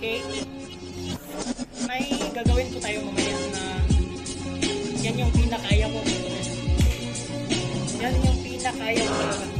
Okay. May gagawin po tayo mamaya na yan yung pinakaya ko. Yan yung pinakaya ko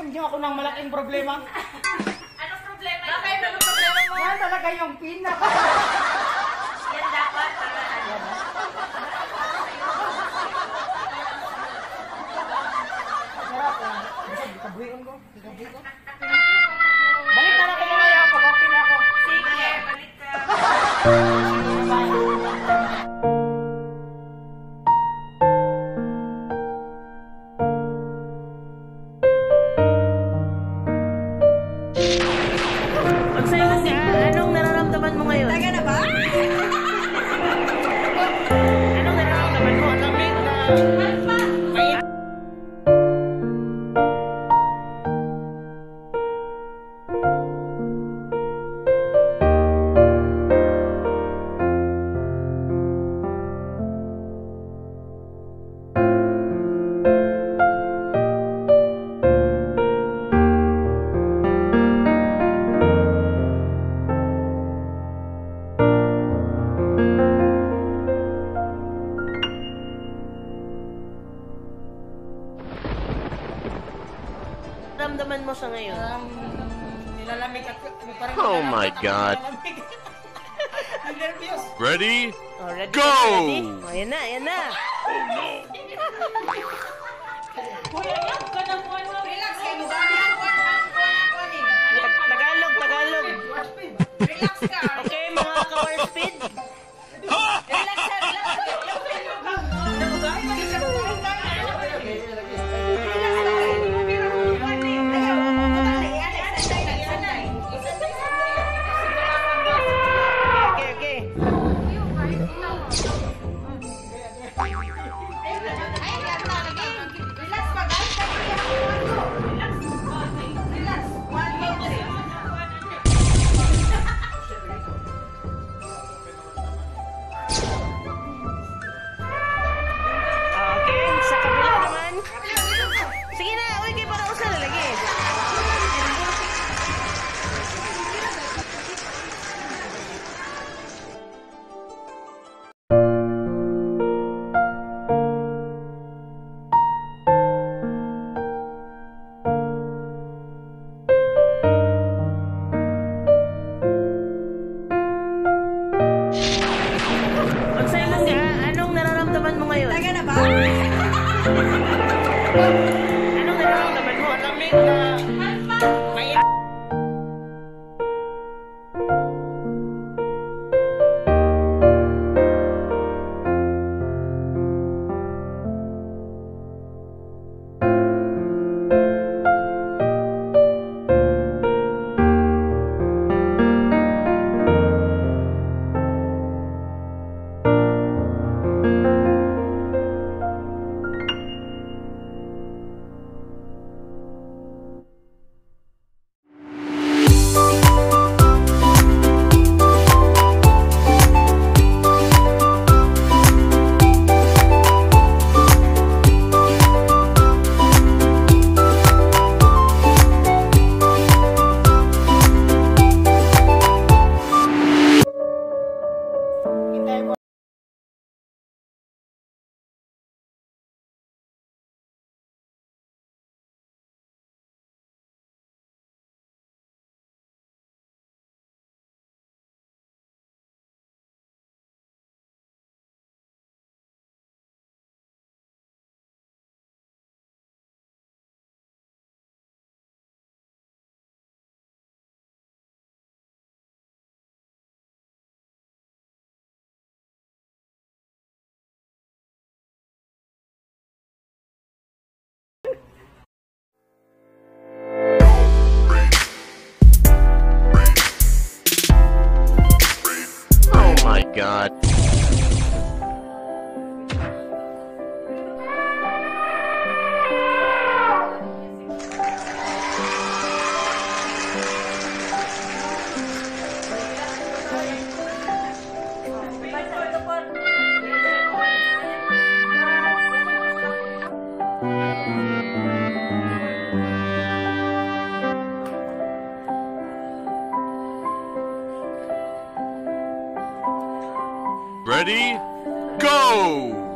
Niyo ako ng malaking problema. Anong problema? Bakit? Anong problema mo? Yan talaga yung pinaka. Yan dapat para ano. Sarap ah. Bisa dikabuhin ko. Dikabuhin ko. Balik na lang ako mamaya pag okay na ako. Sige, balik ka. Amen. Sa ngayon? Um, nilalamig at parang Oh my God. Ready? Oh, ready? Go! Ready? Oh, ayan na, ayan na. Kuya, yan ka na yung kwan? Tagalog, Tagalog. Relax ka. God. Ready? Go!